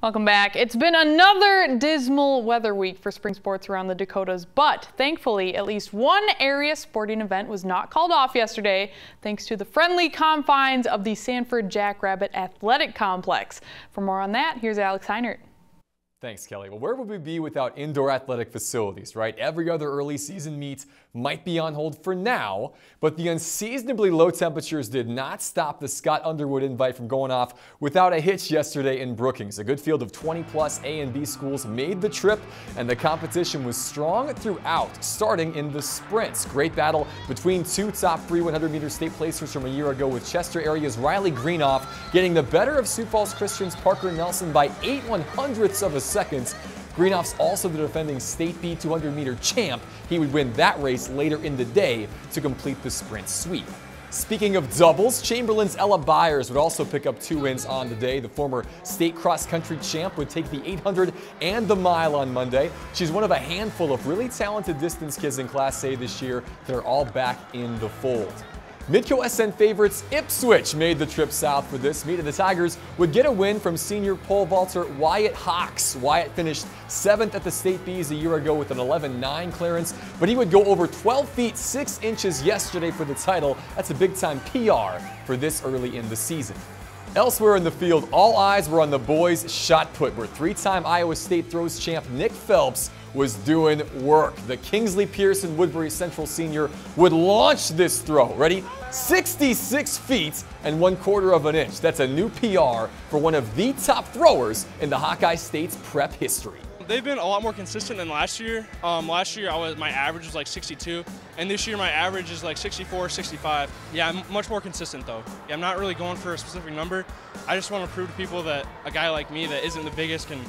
Welcome back. It's been another dismal weather week for spring sports around the Dakotas, but thankfully, at least one area sporting event was not called off yesterday thanks to the friendly confines of the Sanford Jackrabbit Athletic Complex. For more on that, here's Alex Heinert. Thanks, Kelly. Well, where would we be without indoor athletic facilities, right? Every other early season meet might be on hold for now, but the unseasonably low temperatures did not stop the Scott Underwood invite from going off without a hitch yesterday in Brookings. A good field of 20 plus A and B schools made the trip, and the competition was strong throughout, starting in the sprints. Great battle between two top three 100 meter state placers from a year ago with Chester area's Riley Greenoff getting the better of Sioux Falls Christian's Parker Nelson by eight one hundredths of a seconds. Greenoff's also the defending state B 200 meter champ. He would win that race later in the day to complete the sprint sweep. Speaking of doubles, Chamberlain's Ella Byers would also pick up two wins on the day. The former state cross country champ would take the 800 and the mile on Monday. She's one of a handful of really talented distance kids in Class A this year that are all back in the fold. Midco SN favorites Ipswich made the trip south for this meet, and the Tigers would get a win from senior pole vaulter Wyatt Hawks. Wyatt finished seventh at the state Bees a year ago with an 11.9 clearance, but he would go over 12 feet 6 inches yesterday for the title. That's a big time PR for this early in the season. Elsewhere in the field, all eyes were on the boys' shot put, where three-time Iowa State throws champ Nick Phelps was doing work. The Kingsley Pierson Woodbury Central senior would launch this throw. Ready? 66 feet and one quarter of an inch. That's a new PR for one of the top throwers in the Hawkeye State's prep history. They've been a lot more consistent than last year. Um, last year, I was my average was like 62, and this year my average is like 64, 65. Yeah, I'm much more consistent though. Yeah, I'm not really going for a specific number. I just want to prove to people that a guy like me that isn't the biggest can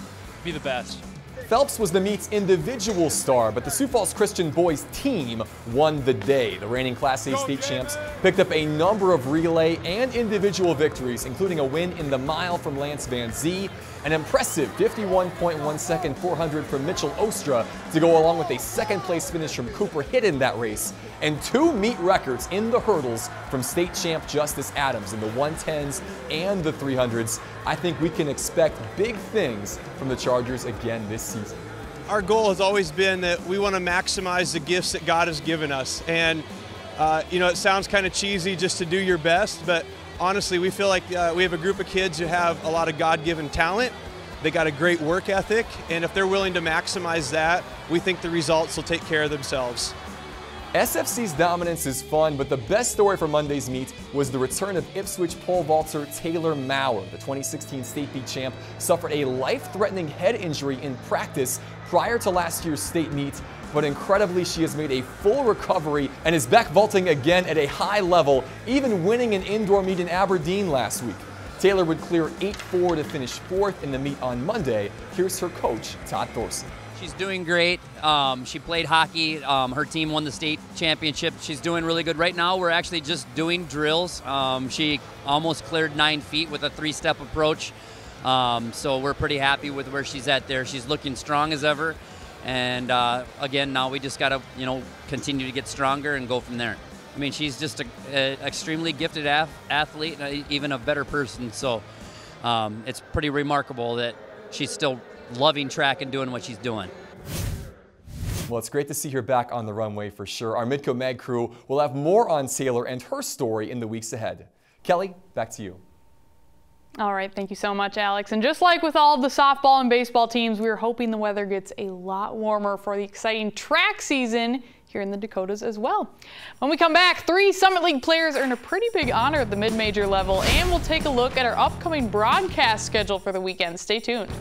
be the best. Phelps was the meet's individual star, but the Sioux Falls Christian boys team won the day. The reigning Class A state champs picked up a number of relay and individual victories, including a win in the mile from Lance Van Zee, an impressive 51.1 second 400 from Mitchell Ostra to go along with a second place finish from Cooper Hidden that race, and two meet records in the hurdles from state champ Justice Adams in the 110s and the 300s. I think we can expect big things from the Chargers again this season? Our goal has always been that we want to maximize the gifts that God has given us. And, uh, you know, it sounds kind of cheesy just to do your best, but honestly, we feel like uh, we have a group of kids who have a lot of God given talent. They got a great work ethic, and if they're willing to maximize that, we think the results will take care of themselves. SFC's dominance is fun, but the best story for Monday's meet was the return of Ipswich pole vaulter Taylor Maurer. The 2016 state beat champ suffered a life-threatening head injury in practice prior to last year's state meet, but incredibly she has made a full recovery and is back vaulting again at a high level, even winning an indoor meet in Aberdeen last week. Taylor would clear 8-4 to finish fourth in the meet on Monday. Here's her coach, Todd Thorson. She's doing great. Um, she played hockey. Um, her team won the state championship. She's doing really good. Right now, we're actually just doing drills. Um, she almost cleared nine feet with a three step approach. Um, so we're pretty happy with where she's at there. She's looking strong as ever. And uh, again, now we just got to, you know, continue to get stronger and go from there. I mean, she's just an extremely gifted athlete, even a better person. So um, it's pretty remarkable that she's still loving track and doing what she's doing. Well, it's great to see her back on the runway for sure. Our Midco Mag crew will have more on Taylor and her story in the weeks ahead. Kelly, back to you. All right, thank you so much, Alex. And just like with all the softball and baseball teams, we are hoping the weather gets a lot warmer for the exciting track season here in the Dakotas as well. When we come back, three Summit League players earn a pretty big honor at the mid-major level, and we'll take a look at our upcoming broadcast schedule for the weekend. Stay tuned.